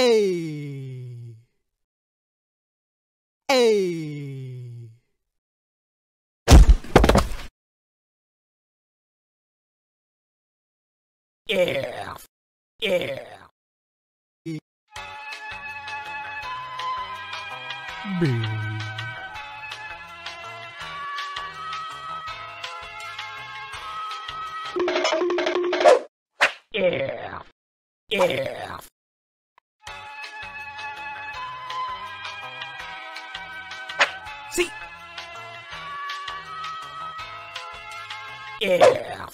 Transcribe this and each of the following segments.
A. A. Yeah. Yeah. B. Yeah. Yeah. Yeah.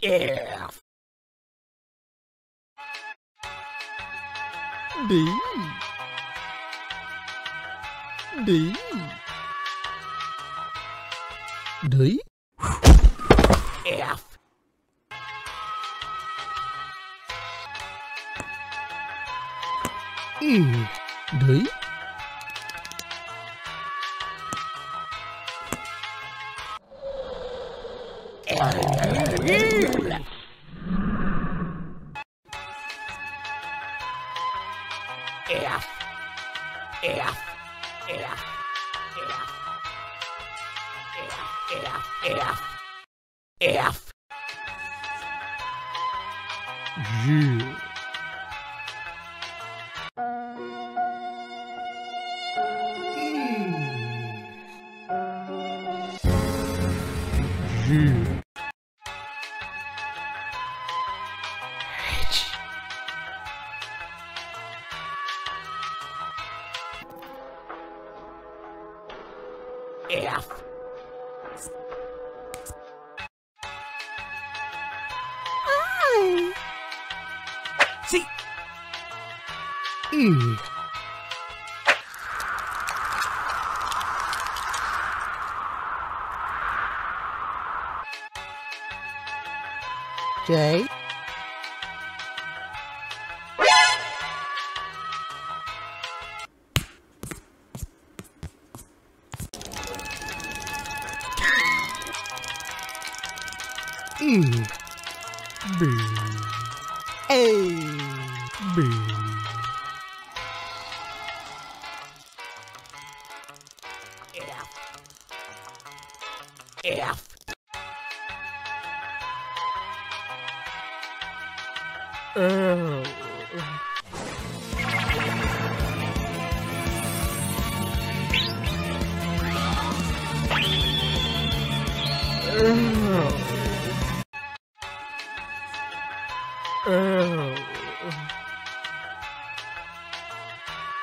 Yeah. D. D. D. F. E. D. F. E. J. E. B. A. B. F. L. L. L.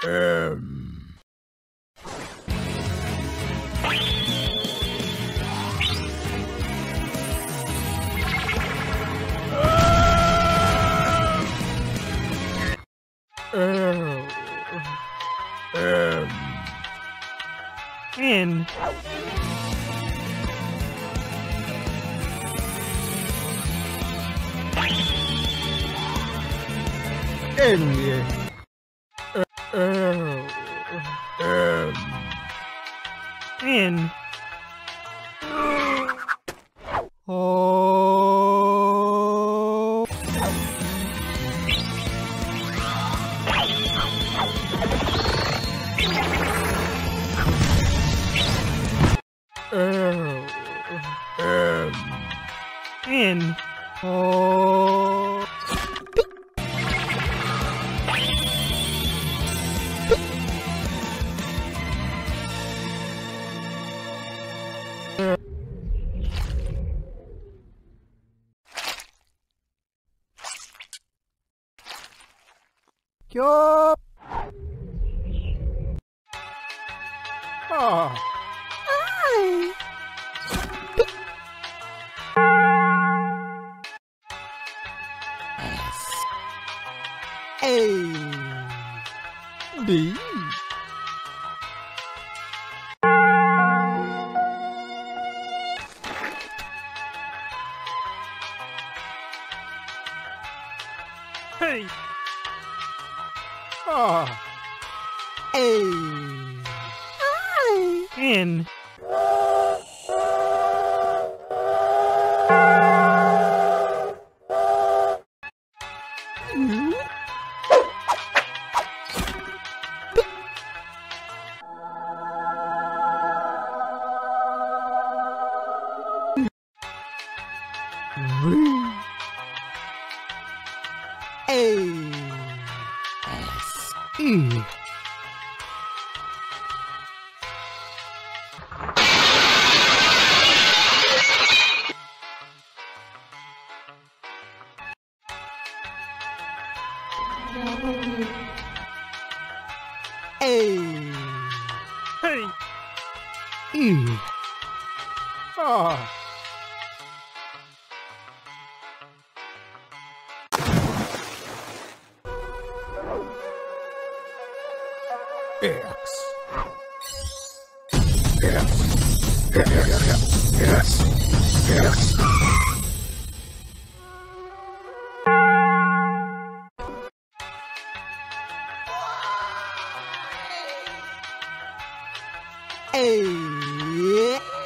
M. Um, L. M. N. N. L. L. M. N. Oh. Ah. A. B. Hey. Ah. A. I. N. E. A. Hey. E. Ah. A.